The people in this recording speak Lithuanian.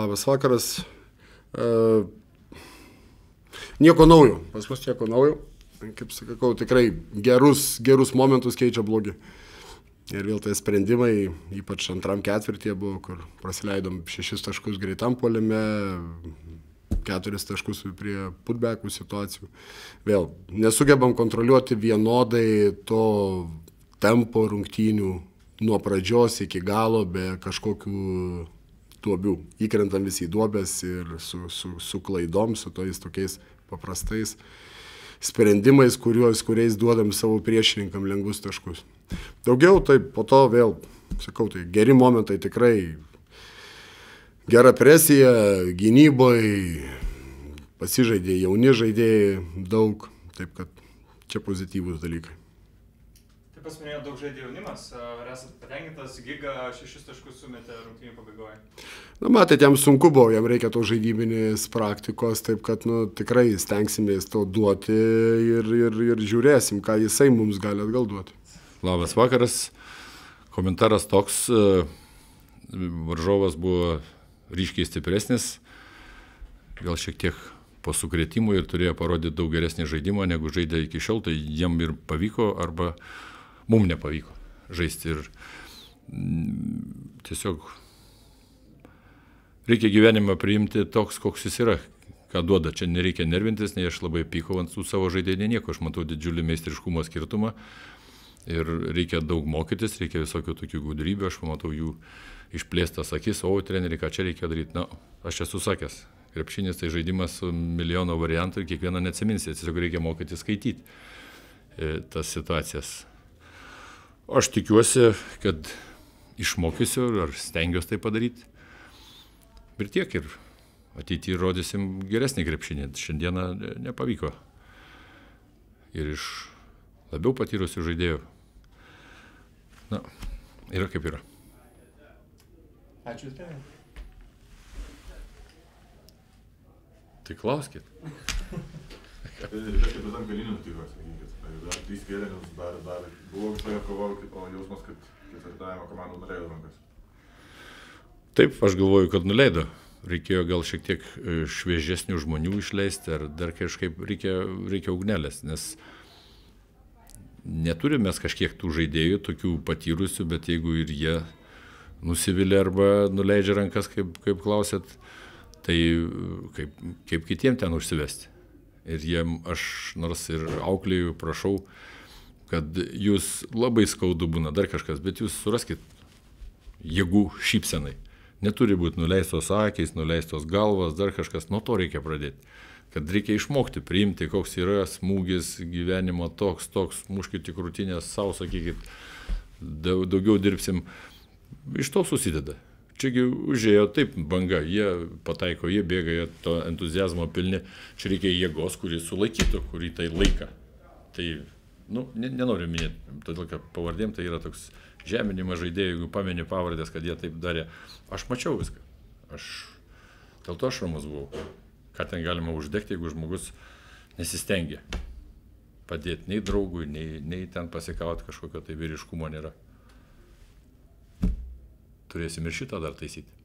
Labas vakaras. Uh, nieko naujo, pas mus nieko naujo. Kaip sakau, tikrai gerus, gerus momentus keičia blogi. Ir vėl tai sprendimai, ypač antram ketvirtyje buvo, kur praleidom šešis taškus greitam polime, keturis taškus prie putbekų situacijų. Vėl nesugebam kontroliuoti vienodai to tempo rungtynių nuo pradžios iki galo be kažkokių duobių. Įkrentam visi į duobės ir su, su, su klaidom, su tojais tokiais paprastais sprendimais, kuriuos, kuriais duodam savo priešininkam lengvus taškus. Daugiau tai po to vėl, sakau, tai geri momentai tikrai. Gera presija, gynyboje, pasižaidė jauni žaidėjai daug, taip kad čia pozityvūs dalykai. Taip pas minėjo daug žaidėjų jaunimas, ar esate patenkintas, Giga šešis taškus sumetė rungtynių pabaigoje? Na, matėte, jam sunku buvo, jam reikia to žaidybinės praktikos, taip kad nu, tikrai stengsimės to duoti ir, ir, ir žiūrėsim, ką jisai mums gali atgal duoti. Labas vakaras. Komentaras toks, e, varžovas buvo ryškiai stipresnis, gal šiek tiek po sukretimų ir turėjo parodyti daug geresnį žaidimą, negu žaidė iki šiol, tai jam ir pavyko arba mums nepavyko žaisti ir mm, tiesiog reikia gyvenimą priimti toks, koks jis yra, ką duoda. Čia nereikia nervintis, nei aš labai pykau ant tų savo žaidėjų, nieko, aš matau didžiulį meistriškumo skirtumą ir reikia daug mokytis, reikia visokių tokių gudrybių, aš pamatau jų išplėstas akis, o treneri, ką čia reikia daryti. Na, aš esu sakęs, krepšinis tai žaidimas su milijono variantų ir kiekvieną neatsiminsi, tiesiog reikia mokyti skaityti e, tas situacijas. Aš tikiuosi, kad išmokysiu ar stengiuosi tai padaryti. Ir tiek ir ateityje rodysim geresnį krepšinį. Šiandieną nepavyko. Ir iš labiau patyrusių žaidėjų. Na, yra kaip yra. Ačiū, tai. Tai klauskit. Žiūrėkit, bet ant galinių nutiko, sakykit. Trys kėlinius dar, dar buvo toje kovoje, o jausmas, kad ketvirtajame komandų nuleido rankas. Taip, aš galvoju, kad nuleido. Reikėjo gal šiek tiek e, šviežesnių žmonių išleisti, ar dar kažkaip reikia, reikia ugnelės, nes neturime kažkiek tų žaidėjų, tokių patyrusių, bet jeigu ir jie nusivylė arba nuleidžia rankas, kaip, kaip klausėt, tai kaip, kaip kitiem ten užsivesti. Ir jiem aš nors ir auklėjau, prašau, kad jūs labai skaudu būna dar kažkas, bet jūs suraskit jėgų šypsenai. Neturi būti nuleistos akis, nuleistos galvas, dar kažkas, nuo to reikia pradėti. Kad reikia išmokti priimti, koks yra smūgis gyvenimo toks, toks, muškite krūtinės savo, sakykit, daugiau dirbsim. Iš to susideda. Čiagi užėjo taip banga, jie pataiko, jie bėga, jie to entuzijazmo pilni, čia reikia jėgos, kuris sulaikytų, kurį tai laiką. Tai, nu, nenoriu minėti, todėl kad pavardėm tai yra toks žeminimas žaidėjų, jeigu pameni pavardės, kad jie taip darė. Aš mačiau viską. Aš dėl to aš ramus buvau. Ką ten galima uždegti, jeigu žmogus nesistengia padėti nei draugui, nei, nei ten pasikauti kažkokio tai vyriškumo nėra turėsim ir šitą dar taisyti